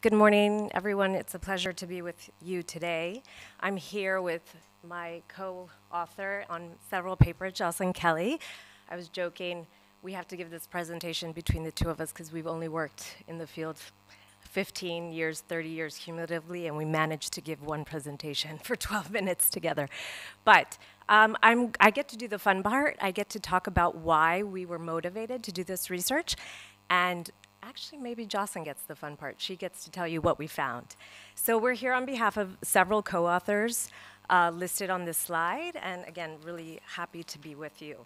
Good morning, everyone. It's a pleasure to be with you today. I'm here with my co-author on several papers, Jocelyn Kelly. I was joking, we have to give this presentation between the two of us because we've only worked in the field 15 years, 30 years cumulatively, and we managed to give one presentation for 12 minutes together. But um, i get to do the fun part. I get to talk about why we were motivated to do this research, and actually maybe Jocelyn gets the fun part. She gets to tell you what we found. So we're here on behalf of several co-authors uh, listed on this slide, and again, really happy to be with you.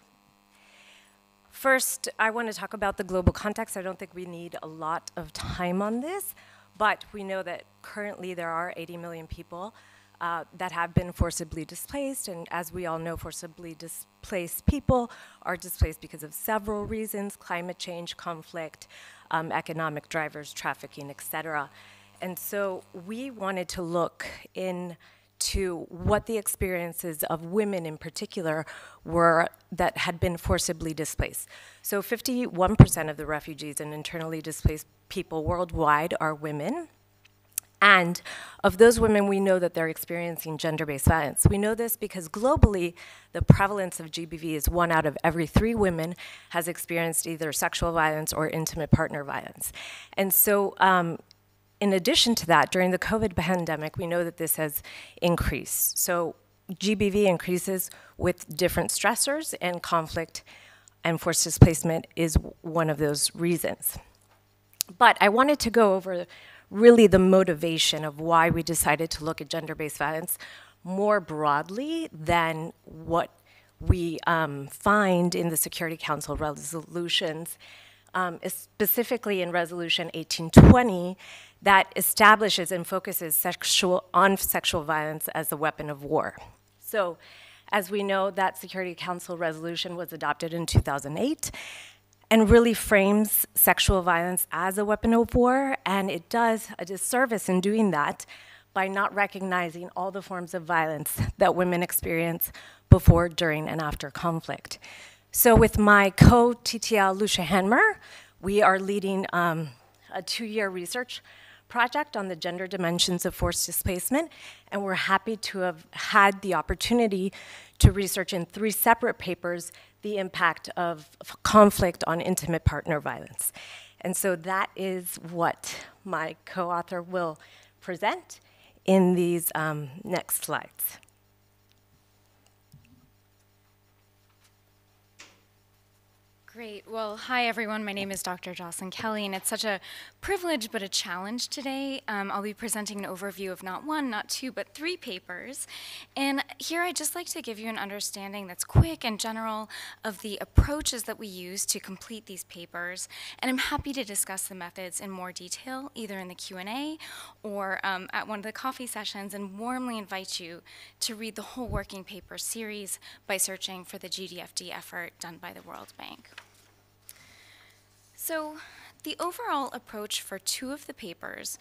First, I want to talk about the global context. I don't think we need a lot of time on this, but we know that currently there are 80 million people uh, that have been forcibly displaced, and as we all know, forcibly displaced people are displaced because of several reasons, climate change, conflict, um, economic drivers, trafficking, et cetera. And so we wanted to look into what the experiences of women in particular were that had been forcibly displaced. So 51% of the refugees and internally displaced people worldwide are women. And of those women, we know that they're experiencing gender-based violence. We know this because globally, the prevalence of GBV is one out of every three women has experienced either sexual violence or intimate partner violence. And so um, in addition to that, during the COVID pandemic, we know that this has increased. So GBV increases with different stressors and conflict and forced displacement is one of those reasons. But I wanted to go over really the motivation of why we decided to look at gender-based violence more broadly than what we um, find in the Security Council resolutions, um, specifically in Resolution 1820, that establishes and focuses sexual, on sexual violence as a weapon of war. So, as we know, that Security Council resolution was adopted in 2008, and really frames sexual violence as a weapon of war, and it does a disservice in doing that by not recognizing all the forms of violence that women experience before, during, and after conflict. So with my co-TTL, Lucia Hanmer, we are leading um, a two-year research project on the gender dimensions of forced displacement, and we're happy to have had the opportunity to research in three separate papers the impact of conflict on intimate partner violence. And so that is what my co-author will present in these um, next slides. Great. Well, hi everyone. My name is Dr. Jocelyn Kelly, and it's such a privilege but a challenge today. Um, I'll be presenting an overview of not one, not two, but three papers. And here I'd just like to give you an understanding that's quick and general of the approaches that we use to complete these papers. And I'm happy to discuss the methods in more detail, either in the Q&A or um, at one of the coffee sessions, and warmly invite you to read the whole working paper series by searching for the GDFD effort done by the World Bank. So the overall approach for two of the papers,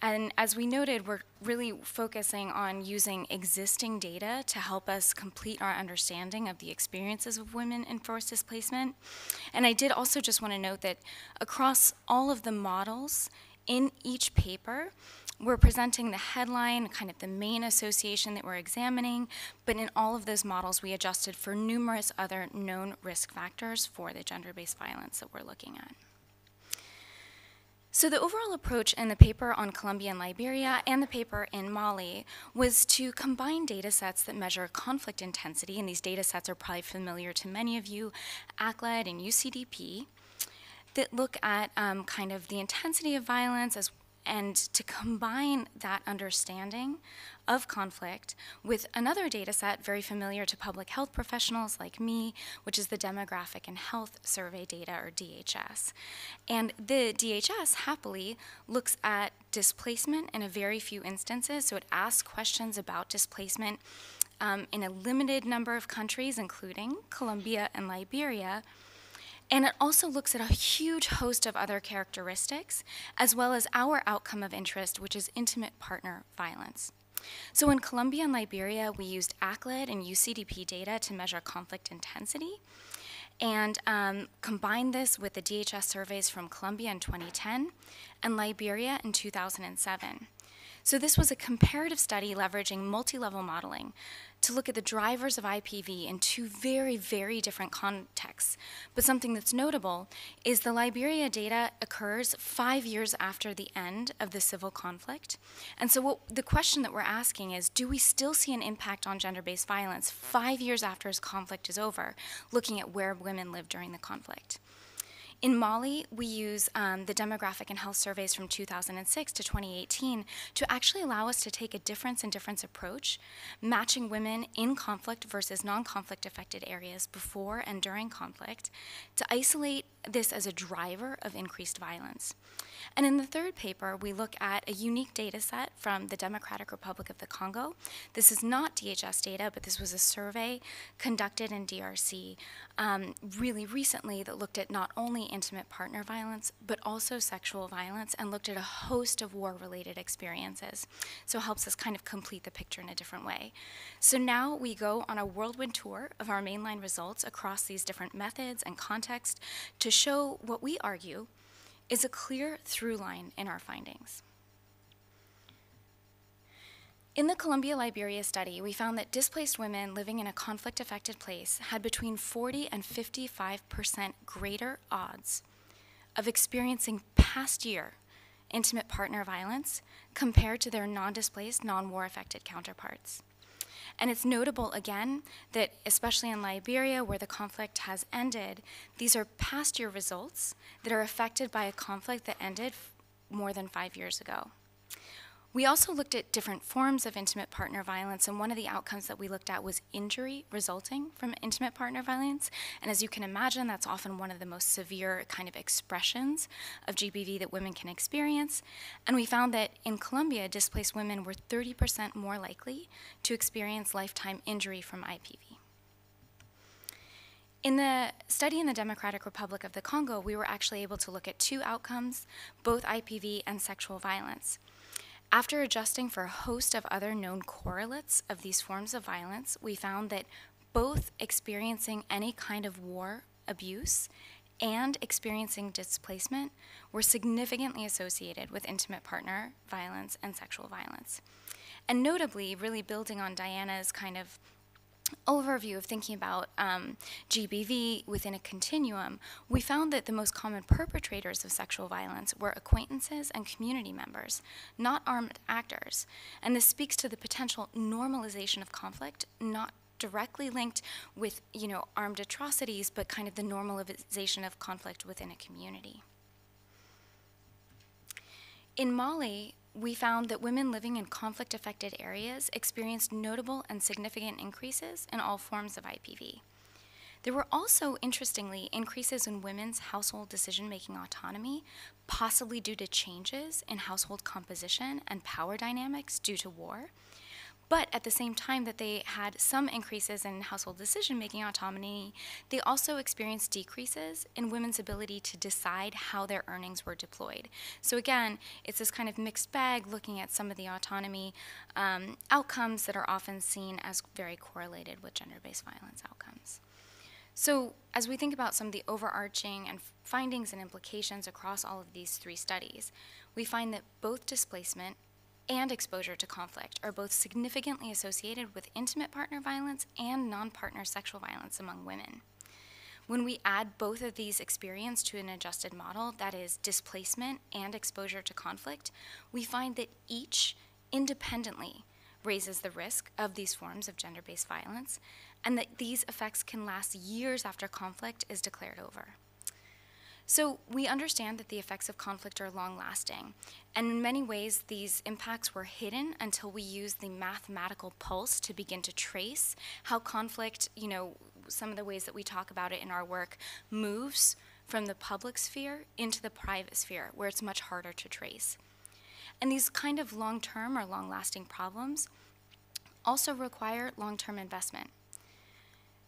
and as we noted, we're really focusing on using existing data to help us complete our understanding of the experiences of women in forced displacement. And I did also just want to note that across all of the models in each paper, we're presenting the headline, kind of the main association that we're examining, but in all of those models, we adjusted for numerous other known risk factors for the gender-based violence that we're looking at. So the overall approach in the paper on Colombia and Liberia and the paper in Mali was to combine data sets that measure conflict intensity, and these data sets are probably familiar to many of you, ACLED and UCDP, that look at um, kind of the intensity of violence as and to combine that understanding of conflict with another data set very familiar to public health professionals like me, which is the Demographic and Health Survey Data, or DHS. And the DHS happily looks at displacement in a very few instances, so it asks questions about displacement um, in a limited number of countries, including Colombia and Liberia, and it also looks at a huge host of other characteristics, as well as our outcome of interest, which is intimate partner violence. So in Colombia and Liberia, we used ACLED and UCDP data to measure conflict intensity. and um, combined this with the DHS surveys from Colombia in 2010 and Liberia in 2007. So, this was a comparative study leveraging multi level modeling to look at the drivers of IPV in two very, very different contexts. But something that's notable is the Liberia data occurs five years after the end of the civil conflict. And so, what, the question that we're asking is do we still see an impact on gender based violence five years after this conflict is over, looking at where women live during the conflict? In Mali, we use um, the demographic and health surveys from 2006 to 2018 to actually allow us to take a difference in difference approach, matching women in conflict versus non conflict affected areas before and during conflict, to isolate this as a driver of increased violence. And in the third paper, we look at a unique data set from the Democratic Republic of the Congo. This is not DHS data, but this was a survey conducted in DRC um, really recently that looked at not only intimate partner violence, but also sexual violence and looked at a host of war related experiences. So it helps us kind of complete the picture in a different way. So now we go on a whirlwind tour of our mainline results across these different methods and contexts to show what we argue is a clear through line in our findings. In the Colombia Liberia study, we found that displaced women living in a conflict affected place had between 40 and 55% greater odds of experiencing past year intimate partner violence compared to their non displaced, non war affected counterparts. And it's notable again that, especially in Liberia, where the conflict has ended, these are past year results that are affected by a conflict that ended more than five years ago. We also looked at different forms of intimate partner violence, and one of the outcomes that we looked at was injury resulting from intimate partner violence. And as you can imagine, that's often one of the most severe kind of expressions of GBV that women can experience. And we found that in Colombia, displaced women were 30% more likely to experience lifetime injury from IPV. In the study in the Democratic Republic of the Congo, we were actually able to look at two outcomes, both IPV and sexual violence. After adjusting for a host of other known correlates of these forms of violence, we found that both experiencing any kind of war abuse and experiencing displacement were significantly associated with intimate partner violence and sexual violence. And notably, really building on Diana's kind of overview of thinking about um, GBV within a continuum, we found that the most common perpetrators of sexual violence were acquaintances and community members, not armed actors. And this speaks to the potential normalization of conflict, not directly linked with, you know, armed atrocities, but kind of the normalization of conflict within a community. In Mali, we found that women living in conflict affected areas experienced notable and significant increases in all forms of IPV. There were also, interestingly, increases in women's household decision making autonomy, possibly due to changes in household composition and power dynamics due to war. But at the same time that they had some increases in household decision making autonomy, they also experienced decreases in women's ability to decide how their earnings were deployed. So, again, it's this kind of mixed bag looking at some of the autonomy um, outcomes that are often seen as very correlated with gender based violence outcomes. So, as we think about some of the overarching and findings and implications across all of these three studies, we find that both displacement and exposure to conflict are both significantly associated with intimate partner violence and non partner sexual violence among women. When we add both of these experiences to an adjusted model, that is, displacement and exposure to conflict, we find that each independently raises the risk of these forms of gender based violence, and that these effects can last years after conflict is declared over. So, we understand that the effects of conflict are long lasting, and in many ways, these impacts were hidden until we used the mathematical pulse to begin to trace how conflict, you know, some of the ways that we talk about it in our work, moves from the public sphere into the private sphere, where it's much harder to trace. And these kind of long term or long lasting problems also require long term investment.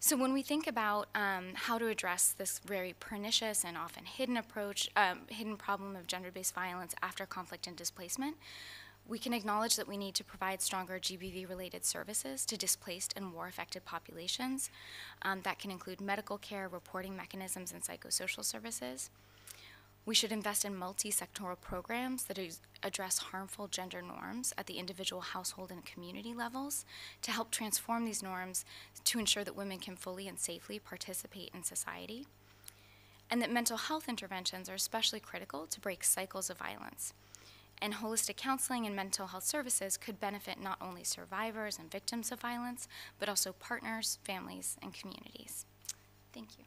So when we think about um, how to address this very pernicious and often hidden approach, um, hidden problem of gender-based violence after conflict and displacement, We can acknowledge that we need to provide stronger GBV related services to displaced and war affected populations. Um, that can include medical care, reporting mechanisms, and psychosocial services. We should invest in multi sectoral programs that address harmful gender norms at the individual household and community levels to help transform these norms to ensure that women can fully and safely participate in society. And that mental health interventions are especially critical to break cycles of violence. And holistic counseling and mental health services could benefit not only survivors and victims of violence, but also partners, families, and communities. Thank you.